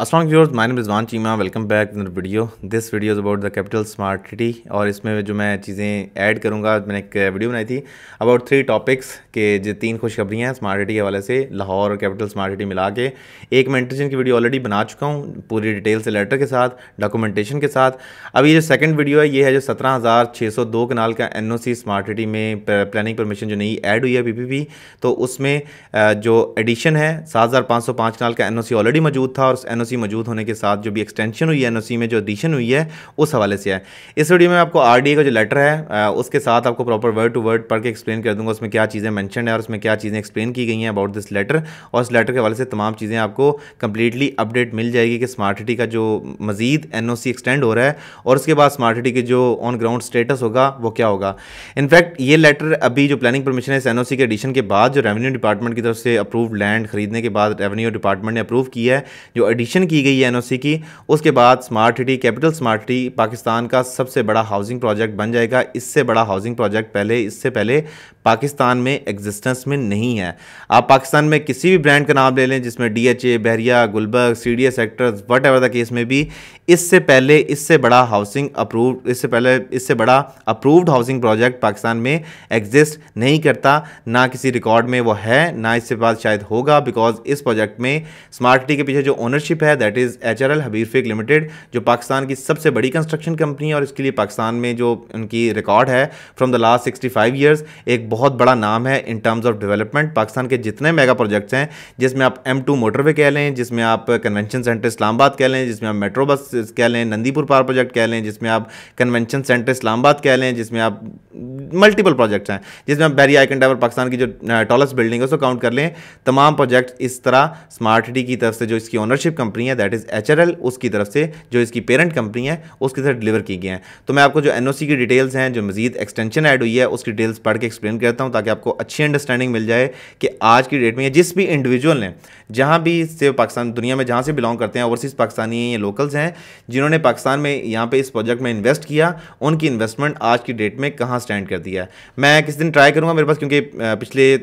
Assalamualaikum viewers, my name is Rizwan Chima. Welcome back to the video. This video is about the capital और इसमें जो मैं चीज़ें add करूँगा मैंने एक वीडियो बनाई थी अबाउट थ्री टॉपिक्स के जो तीन खुशखबरियाँ हैं स्मार्ट सिटी के हवाले से लाहौर और कैपिटल स्मार्ट सिटी मिला के एक मैं इंट्रेशन की वीडियो ऑलरेडी बना चुका हूँ पूरी डिटेल से लेटर के साथ डॉक्यूमेंटेशन के साथ अब ये जो सेकेंड वीडियो है ये है जो सत्रह हज़ार छः सौ दो कनाल का N O C smart city में प्लानिंग परमिशन जो नई ऐड हुई है पी पी पी तो उसमें जो एडिशन है सात हज़ार पाँच सौ पाँच कनाल का एन ओ सी ऑलरेडी मौजूद था और एन एनओसी मौजूद होने के साथ जो भी एक्सटेंशन हुई है एनओसी में जो एडिशन हुई है, उस हवाले से है। इस वीडियो में आपको आरडीए का जो लेटर है उसके साथ आपको प्रॉपर वर्ड टू वर्ड पढ़ के एक्सप्लेन कर दूँगा, उसमें क्या चीज़ें मैंशन है और उसमें क्या चीज़ें एक्सप्लेन की गई हैं अबाउट दिस लेटर और उस लेटर के हवाले से तमाम चीज़ें आपको कंप्लीटली अपडेट मिल जाएगी कि स्मार्ट सिटी का जो मजीद एन एक्सटेंड हो रहा है और उसके बाद स्मार्ट सिटी की जो ऑन ग्राउंड स्टेटस होगा, वो क्या होगा। इनफैक्ट ये लेटर अभी जो प्लानिंग परमिशन है, इस एन के एडिशन के बाद जो रेवेन्यू डिपार्टमेंट की तरफ़ से अप्रूव लैंड खरीदने के बाद रेवेन्यू डिपार्टमेंट ने अप्रूव किया है, जो एडिशन की गई है एन की। उसके बाद smart city capital smart city Pakistan का सबसे बड़ा हाउसिंग प्रोजेक्ट बन जाएगा। इससे बड़ा हाउसिंग प्रोजेक्ट पहले, इससे पहले पाकिस्तान में एग्जिस्टेंस में नहीं है। आप पाकिस्तान में किसी भी ब्रांड का नाम ले लें, जिसमें D H A Bahria, Gulberg C D S sectors whatever the case में भी, इससे पहले, इससे बड़ा हाउसिंग अप्रूव इससे पहले, इससे बड़ा अप्रूव्ड हाउसिंग प्रोजेक्ट पाकिस्तान में एग्जिस्ट नहीं करता। ना किसी रिकॉर्ड में वो है, ना इससे बाद शायद होगा बिकॉज़ इस प्रोजेक्ट में स्मार्ट सिटी के पीछे जो ओनरशिप है that is H R L Habir fake limited जो पाकिस्तान की सबसे बड़ी कंस्ट्रक्शन कंपनी है और इसके लिए पाकिस्तान में जो उनकी रिकॉर्ड है from the last sixty five years एक बहुत बड़ा नाम है in terms of development Pakistan के जितने मेगा प्रोजेक्ट्स हैं, जिसमें आप एम टू मोटरवे कह लें, जिसमें आप कन्वेंशन सेंटर इस्लामाबाद कह लें, जिसमें आप मेट्रो बस कह लें, नंदीपुर पावर प्रोजेक्ट कह लें, जिसमें आप कन्वेंशन सेंटर इस्लामाबाद कह लें, जिसमें आप मल्टीपल प्रोजेक्ट्स हैं, जिसमें आप बैरी आइकन टावर पाकिस्तान की जो टॉलेस्ट बिल्डिंग है, उसको काउंट कर लें. तमाम प्रोजेक्ट इस तरह स्मार्ट सिटी की तरफ़ से जो इसकी ओनरशिप कंपनी है दैट इज़ एच उसकी तरफ़ से जो इसकी पेरेंट कंपनी है, उसकी तरफ़ डिलीवर की गई हैं। तो मैं आपको जो एनओसी की डिटेल्स हैं, जो मजीद एक्सटेंशन ऐड हुई है, उसकी डिटेल्स पढ़ के एक्सप्लेन करता हूँ, ताकि आपको अच्छी अंडरस्टैंडिंग मिल जाए कि आज की डेट में जिस भी इंडिविजुअल ने, जहाँ भी से पाकिस्तान, दुनिया में जहाँ से बिलोंग करते हैं ओवरसीज़ पाकिस्तानी या लोकल्स हैं, जिन्होंने पाकिस्तान में यहाँ पे इस प्रोजेक्ट में इन्वेस्ट किया, उनकी इन्वेस्टमेंट आज की डेट में कहाँ स्टैंड कर दिया है। मैं किस दिन ट्राई करूँगा मेरे पास, क्योंकि पिछले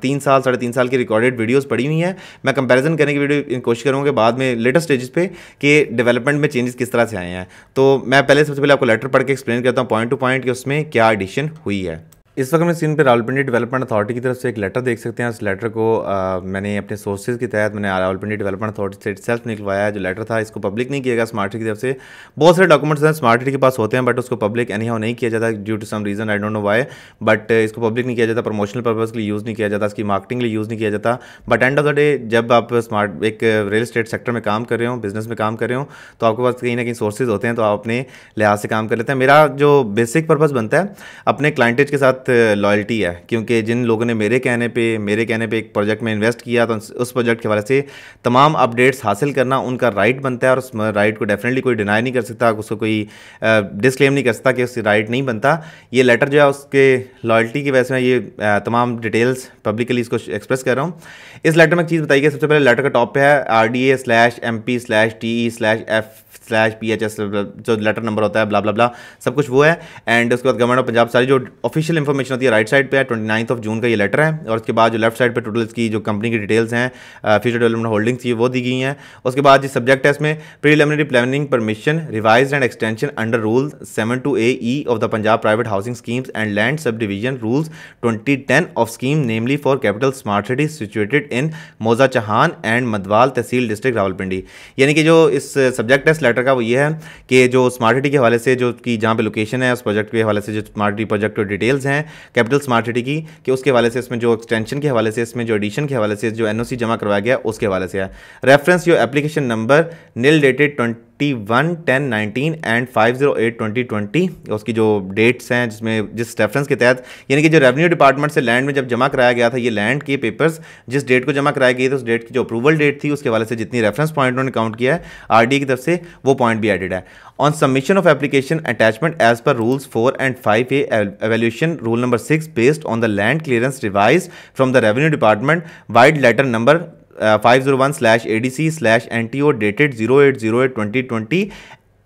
तीन साल, साढ़े तीन साल की रिकॉर्डेड वीडियोज़ पड़ी हुई हैं। मैं कंपेरिजन करने की वीडियो कोशिश करूँगा कि बाद में लेटेस्ट स्टेज पे कि डेवलपमेंट में चेंजेस किस तरह से आए हैं। तो मैं पहले सबसे पहले आपको लेटर पढ़ के एक्सप्लेन करता हूँ पॉइंट टू पॉइंट कि उसमें क्या एडिशन हुई है। इस वक्त मैं स्क्रीन पे रावलपिंडी डेवलपमेंट अथॉरिटी की तरफ़ से एक लेटर देख सकते हैं। उस लेटर को आ, मैंने अपने सोर्सेज के तहत मैंने रावलपिंडी डेवलपमेंट अथॉरिटी से सेल्फ निकलवाया जो लेटर था इसको पब्लिक नहीं किया गया स्मार्ट सिटी की तरफ़ से। बहुत सारे डॉक्यूमेंट्स हैं स्मार्ट सिटी के पास होते हैं बट उसको पब्लिक एनी हाउ नहीं किया जाता due to some reason I don't know why but इसको पब्लिक नहीं किया जाता प्रमोशनल पर्पज़ के लिए यूज़ नहीं किया जाता इसकी मार्केटिंग के लिए यूज़ नहीं किया जाता। But end of the day जब आप स्मार्ट एक रियल स्टेट सेक्टर में काम कर रहे हो बिज़नेस में काम कर रहे हो तो आपके पास कहीं ना कहीं सोर्सेज होते हैं तो आप अपने लिहाज से काम कर लेते हैं। मेरा जो बेसिक पर्पज़ बनता है अपने क्लाइंटेज के साथ लॉयल्टी है, क्योंकि जिन लोगों ने मेरे कहने पे, मेरे कहने पे एक प्रोजेक्ट में इन्वेस्ट किया तो उस प्रोजेक्ट के हवाले से तमाम अपडेट्स हासिल करना उनका राइट बनता है और उस राइट को डेफिनेटली कोई डिनाई नहीं कर सकता, उसको कोई डिस्क्लेम नहीं कर सकता कि उसकी राइट नहीं बनता। ये लेटर जो है उसके लॉयल्टी की वजह से मैं ये तमाम डिटेल्स पब्लिकली इसको एक्सप्रेस कर रहा हूँ। इस लेटर में एक चीज़ बताइए सबसे पहले लेटर का टॉप पे है R D A slash M P slash T E slash F slash P H S जो लेटर नंबर होता है ब्ला ब्ला ब्ला सब कुछ वो है। एंड उसके बाद गवर्नमेंट ऑफ़ पंजाब सारी जो ऑफिशियल इन्फॉर्मेशन होती है राइट साइड पे है ट्वेंटी नाइन्थ ऑफ़ जून का ये लेटर है, और उसके बाद जो लेफ़्ट साइड पे टोटल इसकी जो कंपनी की डिटेल्स हैं फ्यूचर डेवलपमेंट होल्डिंग्स ये वो दी गई हैं। उसके बाद जो सब्जेक्ट है इसमें preliminary planning permission revise and extension under rule seven two A E of the Punjab private housing schemes and land sub division rules twenty ten of scheme namely for capital smart city situated in मोजा Chahan and Madwal tehsil district Rawalpindi यानी कि जो इस subject है, इस letter का वो ये है कि जो स्मार्ट सिटी के हवाले से जो कि जहाँ पे लोकेशन है, उस प्रोजेक्ट के हवाले से जो स्मार्ट सिटी प्रोजेक्ट डिटेल्स हैं कैपिटल स्मार्ट सिटी की, कि उसके हवाले से इसमें जो एक्सटेंशन के हवाले से, इसमें जो एडिशन के हवाले से, जो एनओसी जमा करवाया गया, उसके हवाले से है। Reference your application number nil dated twenty T one ten nineteen and five zero eight twenty twenty उसकी जो डेट्स हैं, जिसमें, जिस रेफरेंस के तहत, यानी कि जो रेवेन्यू डिपार्टमेंट से लैंड में जब जमा कराया गया था, ये लैंड के पेपर्स जिस डेट को जमा कराए गए थे, उस डेट की जो अप्रूवल डेट थी, उसके हवाले से जितनी रेफरेंस पॉइंट उन्होंने काउंट किया है आरडी की तरफ़ से वो पॉइंट भी एडेड है। On submission of application attachment as per rules four and five A evaluation rule number six based on the land clearance revise from the revenue department vide letter number 501 slash ADC slash NTO dated 0808 2020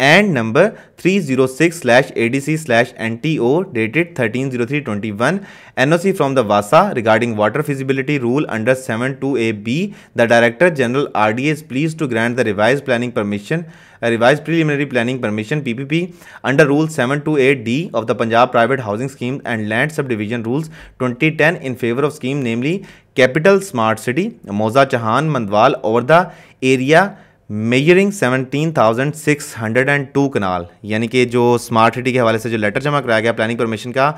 and number 306 slash ADC slash NTO dated 130321 NOC from the VASA regarding water feasibility rule under 72AB. The Director General RDA is pleased to grant the revised planning permission a revised preliminary planning permission PPP under rule 728D of the Punjab Private Housing Scheme and Land Subdivision Rules 2010 in favor of scheme namely Capital Smart City Moza Chahan Mandwal over the area measuring seventeen thousand six hundred and two kanal यानी कि जो smart city के हवाले से जो letter जमा कराया गया प्लानिंग परमिशन का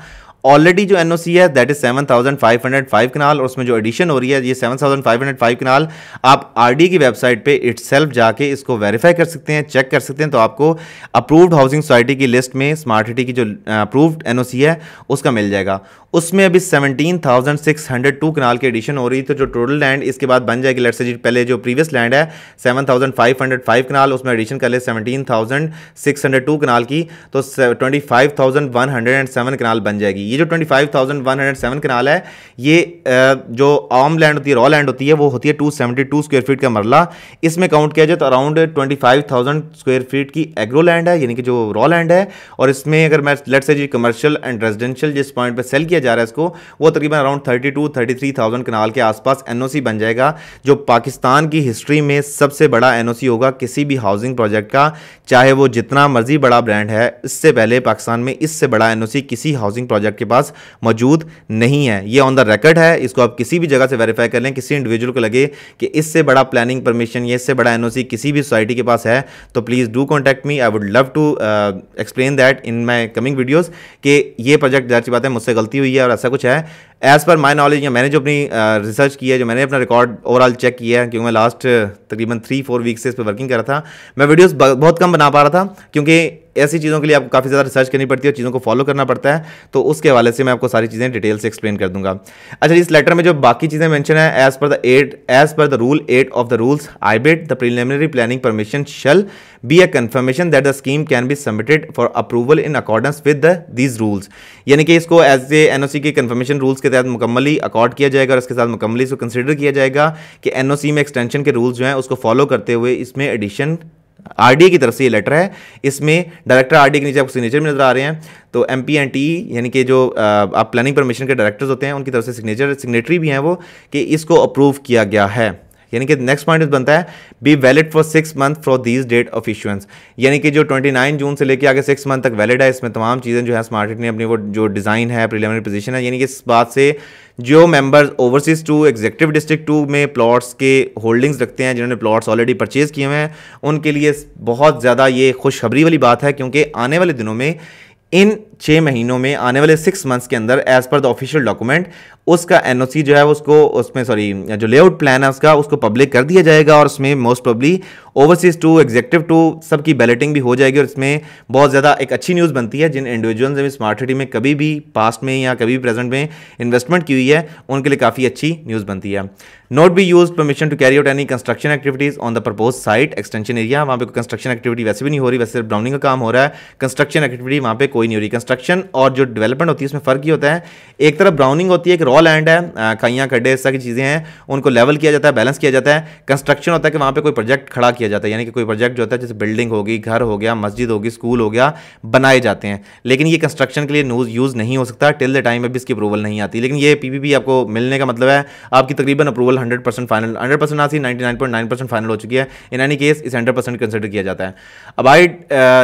ऑलरेडी जो एनओसी है that is seven thousand five hundred five kanal और उसमें जो एडिशन हो रही है, ये seven thousand five hundred five kanal आप आरडी की वेबसाइट पे सेल्फ जाके इसको वेरीफाई कर सकते हैं चेक कर सकते हैं तो आपको अप्रूव्ड हाउसिंग सोसाइटी की लिस्ट में स्मार्ट सिटी की जो अप्रूव्ड एनओसी है, उसका मिल जाएगा। उसमें अभी seventeen thousand six hundred two kanal की एडिशन हो रही है तो जो टोटल लैंड इसके बाद बन जाएगी लेट से जी, पहले जो प्रीवियस लैंड है seven thousand five hundred five kanal उसमें एडिशन कर ले seventeen thousand six hundred two kanal की तो twenty five thousand one hundred and seven kanal बन जाएगी। ये जो ट्वेंटी फाइव थाउज़ेंड 1107 कनाल है ये जो आम लैंड होती है रॉ लैंड होती है वो होती है 272 स्क्वायर फीट का मरला। इसमें काउंट किया जाए तो अराउंड 25,000 स्क्वायर फीट की एग्रो लैंड है यानी कि जो रॉ लैंड है और इसमें अगर मैं लेट से जी कमर्शियल एंड रेजिडेंशियल जिस पॉइंट पर सेल किया जा रहा है इसको वो तकरीबन अराउंड थर्टी टू कनाल के आसपास एन बन जाएगा जो पाकिस्तान की हिस्ट्री में सबसे बड़ा एन होगा किसी भी हाउसिंग प्रोजेक्ट का चाहे वो जितना मर्ज़ी बड़ा ब्रांड है इससे पहले पाकिस्तान में इससे बड़ा एन किसी हाउसिंग प्रोजेक्ट के पास मौजूद नहीं है। ये ऑन द रिकॉर्ड है। इसको आप किसी भी जगह से वेरीफाई कर लें। किसी इंडिविजुअल को लगे कि इससे बड़ा प्लानिंग परमिशन या इससे बड़ा एनओसी किसी भी सोसाइटी के पास है तो please do contact me I would love to explain that in my coming videos कि ये प्रोजेक्ट ज़ाहिर बात है, मुझसे गलती हुई है और ऐसा कुछ है। एज़ पर माई नॉलेज या मैंने जो अपनी रिसर्च की है, जो मैंने अपना रिकॉर्ड ओवरऑल चेक किया है, क्योंकि मैं लास्ट तकरीबन थ्री फोर वीक से इस पर वर्किंग कर रहा था, मैं वीडियोस बहुत कम बना पा रहा था, क्योंकि ऐसी चीज़ों के लिए आपको काफ़ी ज़्यादा रिसर्च करनी पड़ती है और चीज़ों को फॉलो करना पड़ता है तो उसके हवाले से मैं आपको सारी चीज़ें डिटेल से एक्सप्लेन कर दूँगा। अच्छा इस लेटर में जो बाकी चीज़ें मेंशन है as per the eight as per the rule eight of the rules I bet the preliminary planning permission shall be a confirmation that the scheme can be submitted for approval in accordance with these rules यानी कि इसको as a NOC के confirmation rules के तहत मुकम्मली accord किया जाएगा और इसके साथ मुकम्मली इसको कंसिडर किया जाएगा कि एनओसी में एक्सटेंशन के रूल्स जो हैं, उसको फॉलो करते हुए इसमें एडिशन आरडीए की तरफ़ से ये लेटर है। इसमें डायरेक्टर आरडीए के नीचे आपको सिग्नेचर भी नज़र आ रहे हैं। तो एम पी एंड टी यानी कि जो आप प्लानिंग परमिशन के डायरेक्टर्स होते हैं, उनकी तरफ़ से सिग्नेचर सिग्नेटरी भी हैं वो कि इसको अप्रूव किया गया है। यानी कि नेक्स्ट पॉइंट बनता है be valid for six month for these date of issuance यानी कि जो 29 जून से लेकर आगे सिक्स मंथ तक वैलिड है, इसमें तमाम चीज़ें जो है स्मार्ट ने अपनी वो जो डिज़ाइन है प्रिलिमिनरी पोजीशन है, यानी कि इस बात से जो members overseas two executive district two में प्लॉट्स के होल्डिंग्स रखते हैं, जिन्होंने प्लॉट्स ऑलरेडी परचेज किए हुए हैं, उनके लिए बहुत ज़्यादा ये खुशखबरी वाली बात है, क्योंकि आने वाले दिनों में इन छः महीनों में, आने वाले सिक्स मंथ्स के अंदर as per the official document उसका एनओसी जो है उसको उसमें सॉरी जो लेआउट प्लान है उसका, उसको पब्लिक कर दिया जाएगा और उसमें most probably overseas two executive two सबकी बैलेटिंग भी हो जाएगी और इसमें बहुत ज़्यादा एक अच्छी न्यूज़ बनती है। जिन इंडिविजुअल्स ने स्मार्ट सिटी में कभी भी पास्ट में या कभी भी प्रेजेंट में इन्वेस्टमेंट की हुई है, उनके लिए काफ़ी अच्छी न्यूज़ बनती है। Not be use permission to carry out any construction activities on the propose site extension area वहाँ पे कंस्ट्रक्शन एक्टिविटी वैसे भी नहीं हो रही, वैसे ब्राउनिंग का काम हो रहा है। कंस्ट्रक्शन एक्टिविटी वहाँ पे कोई नहीं हो रही। कंस्ट्रक्शन और जो डेवलपमेंट होती है, उसमें फ़र्क ही होता है, एक तरफ़ ब्राउनिंग होती है, एक रॉ लैंड है खाइयाँ खड्डे इस तरह की चीज़ें हैं, उनको लेवल किया जाता है बैलेंस किया जाता है कंस्ट्रक्शन होता है कि वहाँ पे कोई प्रोजेक्ट खड़ा किया जाता है, यानी कि कोई प्रोजेक्ट जो होता है, जैसे बिल्डिंग होगी, घर हो गया, मस्जिद होगी स्कूल हो गया, बनाए जाते हैं। लेकिन ये कंस्ट्रक्शन के लिए यूज़ नहीं हो सकता टिल द टाइम अभी इसकी अप्रूवल नहीं आती। लेकिन ये पी आपको मिलने का मतलब है, आपकी तकरीबन approval hundred final hundred percent आती ninety nine point nine percent final हो चुकी है। इन एनी केस इस हंड्रेड परसेंट कंसिडर किया जाता है। Abide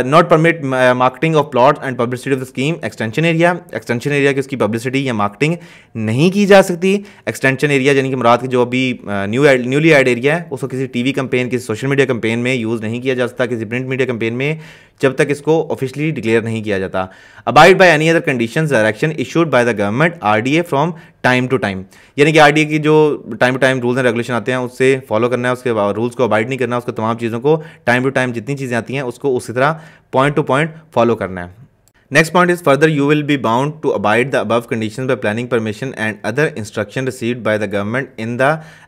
not permit marketing of plot and publicity of the scheme extension area extension area की उसकी पब्लिसिटी या मार्केटिंग नहीं की जा सकती। एक्सटेंशन एरिया यानी कि मुराद की जो अभी न्यू न्यूली एड एरिया है, उसको किसी टीवी कंपेन किसी सोशल मीडिया कंपेन में यूज़ नहीं किया जा सकता, किसी प्रिंट मीडिया कंपेन में जब तक इसको ऑफिशियली डिक्लेयर नहीं किया जाता। Abide by any other condition direction issued by the government RDA from time to time यानी कि आरडीए की जो time to time rules and regulation आते हैं, उससे फॉलो करना है, उसके रूल्स को अबाइड नहीं करना, उसको तमाम चीज़ों को टाइम टू टाइम जितनी चीज़ें आती हैं, उसको उसी तरह पॉइंट टू पॉइंट फॉलो करना है। Next point is further you will be bound to abide the above condition by planning permission and other instruction received by the government in the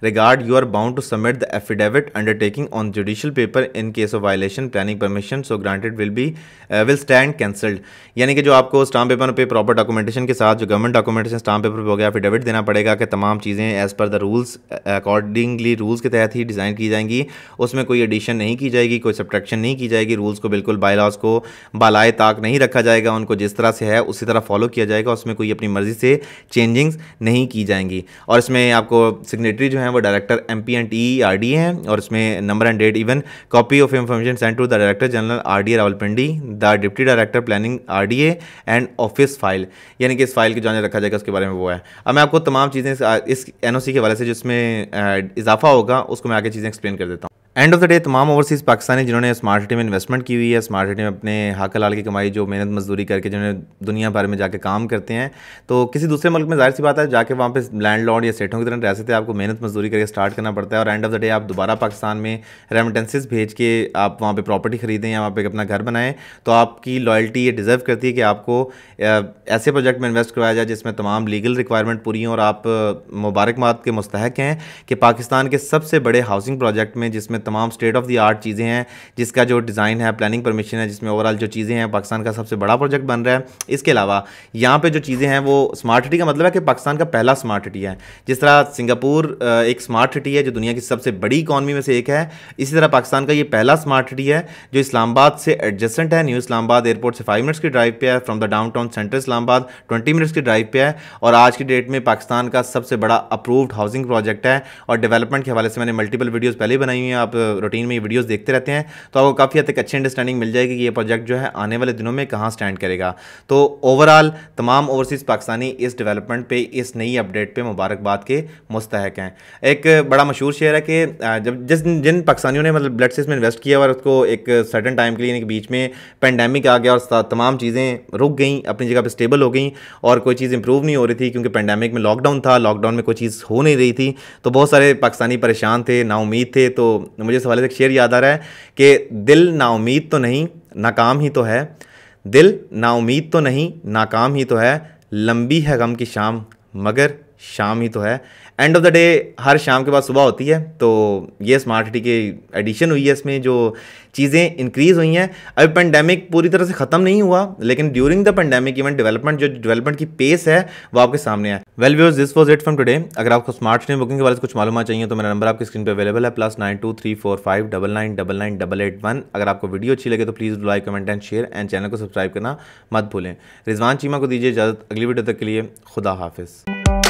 regard you are bound to submit the affidavit undertaking on judicial paper in case of violation planning permission so granted will be will stand cancelled यानी कि जो आपको stamp paper पे proper documentation के साथ जो government documentation स्टाम paper पे हो गया एफिडेविट देना पड़ेगा कि तमाम चीज़ें as per the rules accordingly rules के तहत ही डिज़ाइन की जाएँगी। उसमें कोई एडिशन नहीं की जाएगी, कोई सब्ट्रैक्शन नहीं की जाएगी। रूल्स को बिल्कुल बायलॉज को बालाए ताक नहीं रखा जाएगा। जाएगा, उनको जिस तरह से है, उसी तरह फॉलो किया जाएगा, उसमें कोई अपनी मर्ज़ी से चेंजिंग्स नहीं की जाएँगी। और इसमें आपको सिग्नेटरी जो है, वो director M P and T R D हैं, और इसमें number and date even copy of information send to the director general R D Rawalpindi the deputy director planning R D A and office file यानी कि इस file की जाने रखा जाएगा, उसके बारे में वो है। अब मैं आपको तमाम चीज़ें इस एन ओ सी के वाले से जिसमें इजाफा होगा, उसको मैं आगे चीज़ें एक्सप्लेन कर देता हूँ। एंड ऑफ़ द डे तमाम ओवरसीज़ पाकिस्तानी जिन्होंने स्मार्ट सिटी में इन्वेस्टमेंट की हुई है स्मार्ट सिटी में अपने हाक लाल की कमाई, जो मेहनत मजदूरी करके जिन्होंने दुनिया भर में जाके काम करते हैं तो किसी दूसरे मुल्क में ज़ाहिर सी बात है, जाके वहाँ पे लैंड लॉर्ड या सेठों की तरह रह सकते आपको मेहनत मजदूरी करके स्टार्ट करना पड़ता है, और एंड ऑफ़ द डे आप दोबारा पाकिस्तान में रेमिटेंसेज भेज के आप वहाँ पर प्रॉपर्टी खरीदें या वहाँ पर अपना घर बनाएँ तो आपकी लॉयल्टी ये डिज़र्व करती है कि आपको ऐसे प्रोजेक्ट में इन्वेस्ट करवाया जाए जिसमें तमाम लीगल रिक्वायरमेंट पूरी हों, और आप मुबारकबाद के मुस्तक हैं कि पाकिस्तान के सबसे बड़े हाउसिंग प्रोजेक्ट में जिसमें तमाम स्टेट ऑफ़ द आर्ट चीज़ें हैं, जिसका जो डिज़ाइन है प्लानिंग परमिशन है, जिसमें ओवरऑल जो चीज़ें हैं, पाकिस्तान का सबसे बड़ा प्रोजेक्ट बन रहा है। इसके अलावा, यहाँ पर जो चीज़ें हैं, वो स्मार्ट सिटी का मतलब है कि पाकिस्तान का पहला स्मार्ट सिटी है। जिस तरह सिंगापुर एक स्मार्ट सिटी है, जो दुनिया की सबसे बड़ी इकॉनमी में से एक है, इसी तरह पाकिस्तान का ये पहला स्मार्ट सिटी है, जो इस्लामाबाद से एडजस्टेंट है न्यू इस्लामाबाद एयरपोर्ट से फाइव मिनट्स की ड्राइव पे है from the downtown centre Islamabad twenty minutes की ड्राइव पे है, और आज की डेट में पाकिस्तान का सबसे बड़ा अप्रूव्ड हाउसिंग प्रोजेक्ट है, और डेवलपमेंट के हवाले से मैंने मल्टीपल वीडियोज़ पहले बनाई हुई हैं, आप रूटीन में ये वीडियोज़ देखते रहते हैं तो आपको काफ़ी हद तक अच्छी अंडरस्टैंडिंग मिल जाएगी कि ये प्रोजेक्ट जो है आने वाले दिनों में कहाँ स्टैंड करेगा। तो ओवरऑल तमाम ओवरसीज़ पाकिस्तानी इस डेवलपमेंट पर इस नई अपडेट पर मुबारकबाद के मुस्तक हैं। एक बड़ा मशहूर शेयर है कि जब, जिस जिन पाकिस्तानियों ने मतलब ब्लड में इन्वेस्ट किया और उसको एक सर्टन टाइम के लिए बीच में पेंडेमिक आ गया और तमाम चीज़ें रुक गई, अपनी जगह पर स्टेबल हो गई और कोई चीज़ इंप्रूव नहीं हो रही थी क्योंकि पेंडेमिक में लॉकडाउन था लॉकडाउन में कोई चीज़ हो नहीं रही थी तो बहुत सारे पाकिस्तानी परेशान थे नाउमीद थे तो मुझे सवाल एक शेर याद आ रहा है कि दिल नाउमीद तो नहीं नाकाम ही तो है। दिल नाउमीद तो नहीं नाकाम ही तो है। लंबी है गम की शाम, मगर शाम ही तो है। एंड ऑफ़ द डे हर शाम के बाद सुबह होती है तो ये स्मार्ट सिटी की एडिशन हुई है इसमें जो चीज़ें इंक्रीज़ हुई हैं। अभी पेंडेमिक पूरी तरह से ख़त्म नहीं हुआ, लेकिन during the pandemic even development जो डेवलपमेंट की पेस है, वो आपके सामने है। Well views this was it from today अगर आपको स्मार्ट सिटी बुकिंग के बारे में कुछ मालूम चाहिए तो मेरा नंबर आपकी स्क्रीन पर अवेलेबल है plus nine two three four five double nine double nine double eight one अगर आपको वीडियो अच्छी लगे तो please like comment and share and channel को सब्सक्राइब करना मत भूलें। रिजवान चीमा को दीजिए इजाज़त। अगली वीडियो तक के लिए खुदा हाफिज़।